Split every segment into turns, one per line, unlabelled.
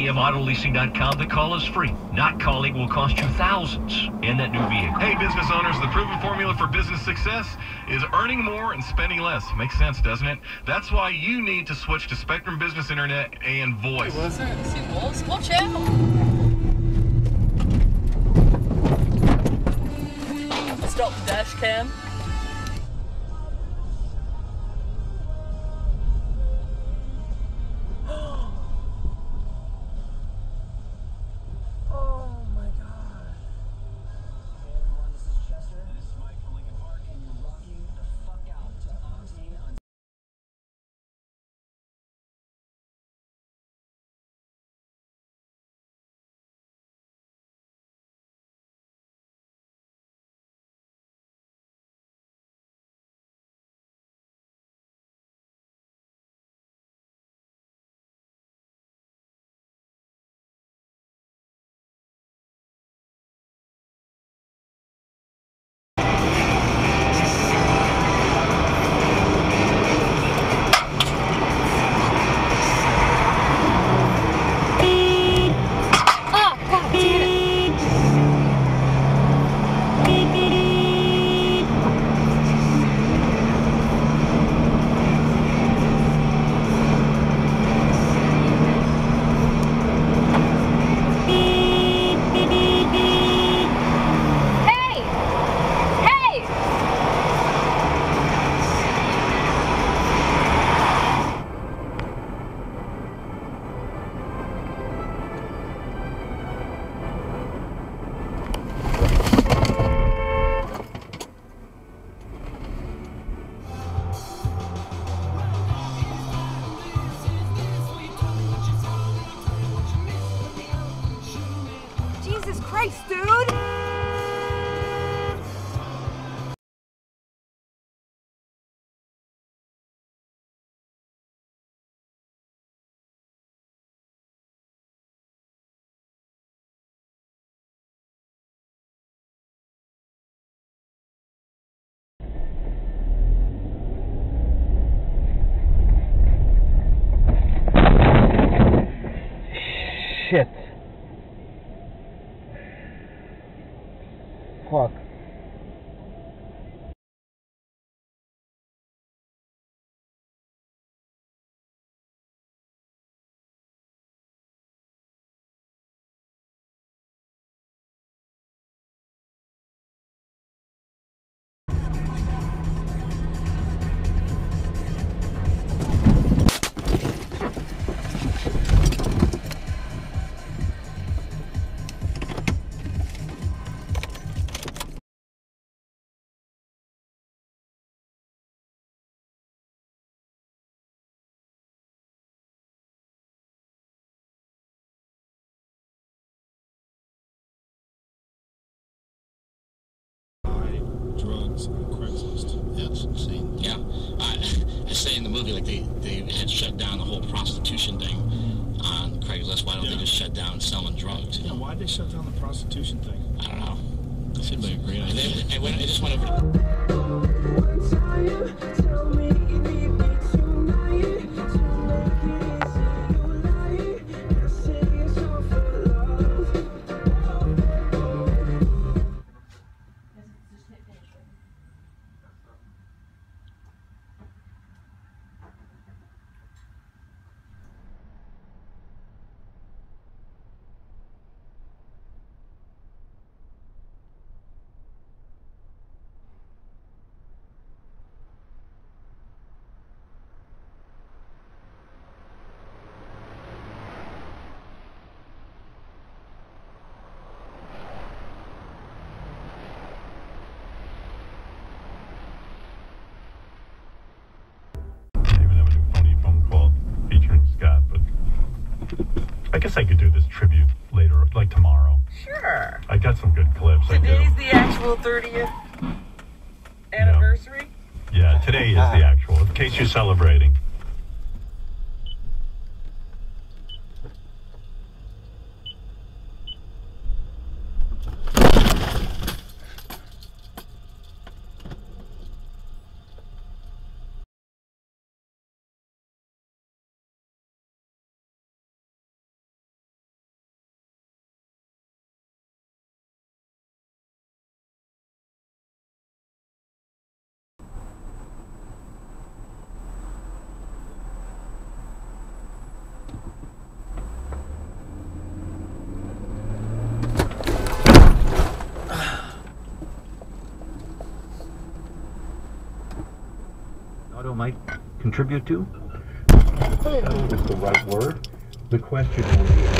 employee of AutoLeasing.com, the call is free. Not calling will cost you thousands in that new vehicle.
Hey, business owners, the proven formula for business success is earning more and spending less. Makes sense, doesn't it? That's why you need to switch to Spectrum Business Internet and Voice.
See wolves? Watch out! Stop the dash cam.
Craigslist.
That's insane. Yeah, I, I say in the movie like they, they had shut down the whole prostitution thing on Craigslist. Why don't they just shut down selling drugs? You
Yeah, why'd they shut down the prostitution thing?
I don't know.
That seemed like a great
And
idea.
they, I, went, I just went over. To,
I guess I could do this tribute later, like tomorrow.
Sure.
I got some good clips. I
Today's the actual 30th anniversary.
Yeah, today is the ah. actual. In case you're celebrating.
Contribute to?
Is the right word. The question only is.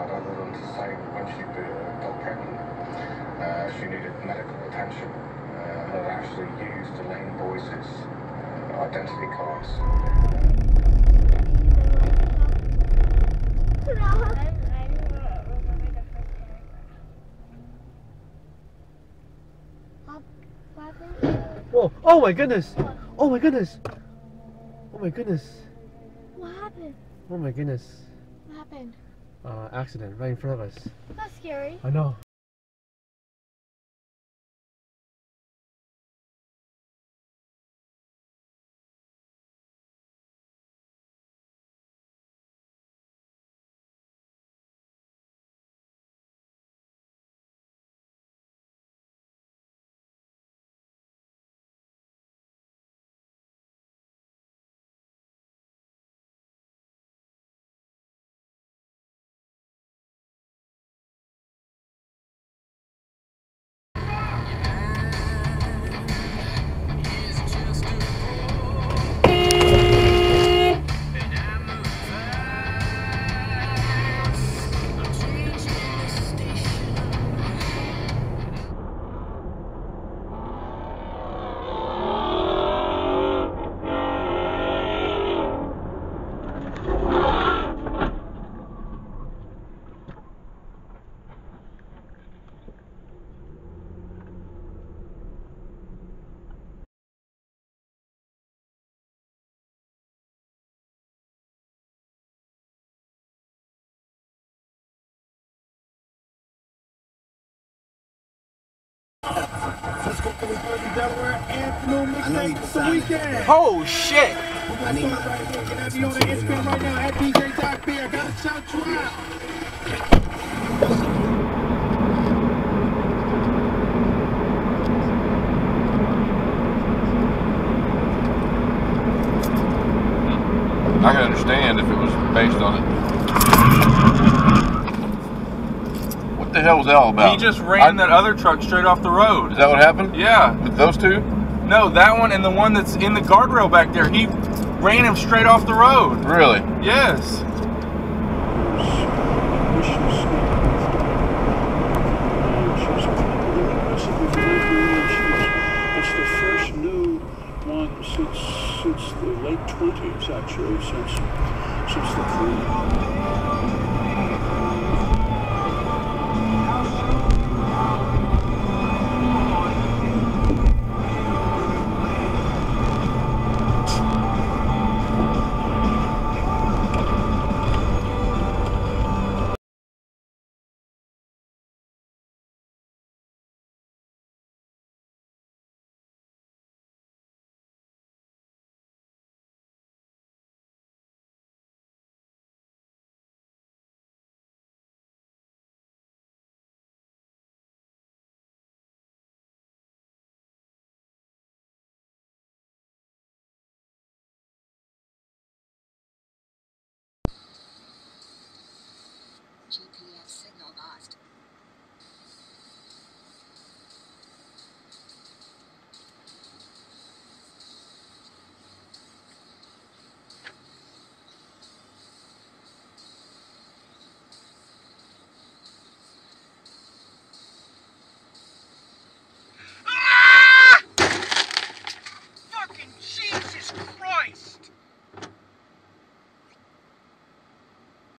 Explanation for that other than to say that when she uh, got pregnant, uh, she needed medical attention uh, and had actually used Elaine Boyce's uh, identity cards.
Oh, oh my goodness! Oh my goodness! Oh my goodness!
What happened?
Oh my goodness!
What happened?
Uh, accident right in front of us.
That's scary.
I know.
Mixtape the weekend.
Oh shit!
I need right here. Can I be on the Instagram right now at DJ Doc gotta shout you out.
I can understand if it was based on it. What the hell was that all about?
He just ran that other truck straight off the road.
Is that what happened?
Yeah.
With those two?
No, that one and the one that's in the guardrail back there. He ran him straight off the road.
Really?
Yes.
It's the first new one since since the late twenties, actually, since since the crew.